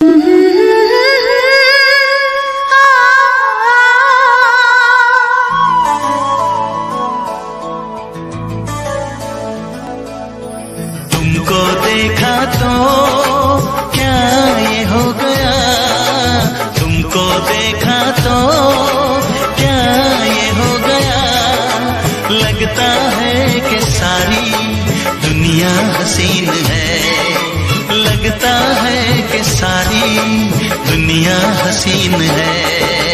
तुमको देखा तो क्या ये हो गया? तुमको देखा तो क्या ये हो गया? लगता है कि सारी दुनिया हसीन है। दुनिया हसीन है।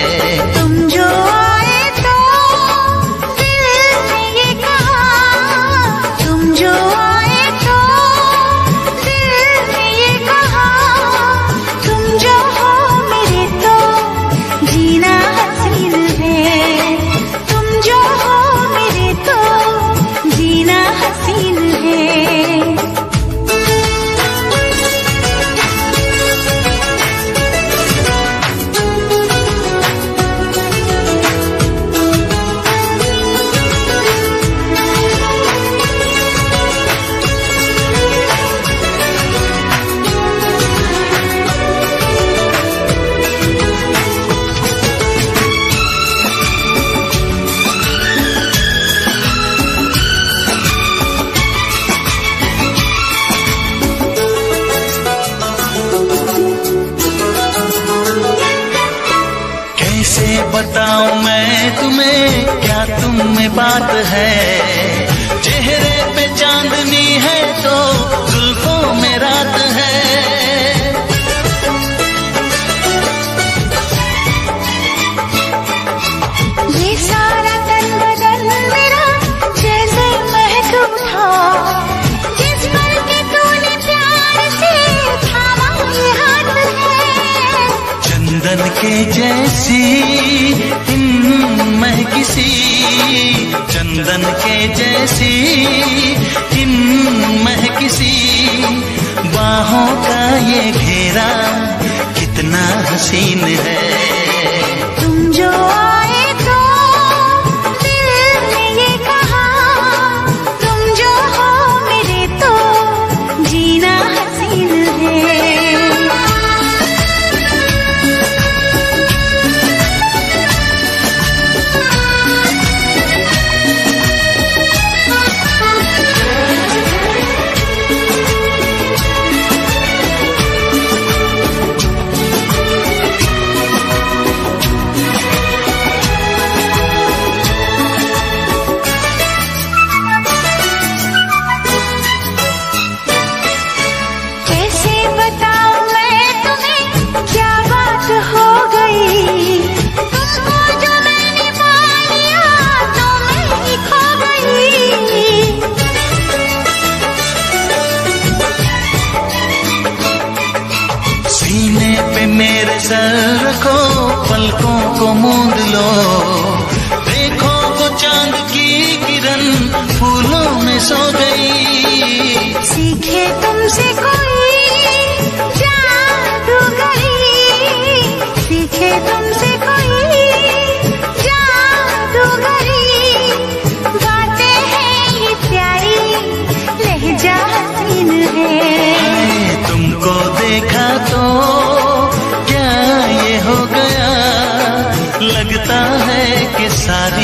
बात है। चंदन के जैसी हिम महकिसी चंदन के जैसी सर रखो पलकों को मूंद लो। देखो तो चाँद की किरण फूलों में सो गई। सीखे तुमसे कोई जादूगरी सीखे तुमसे कोई जादूगरी बातें हैं ये प्यारी लहजा है। तुमको देखा तो गया। लगता है कि सारी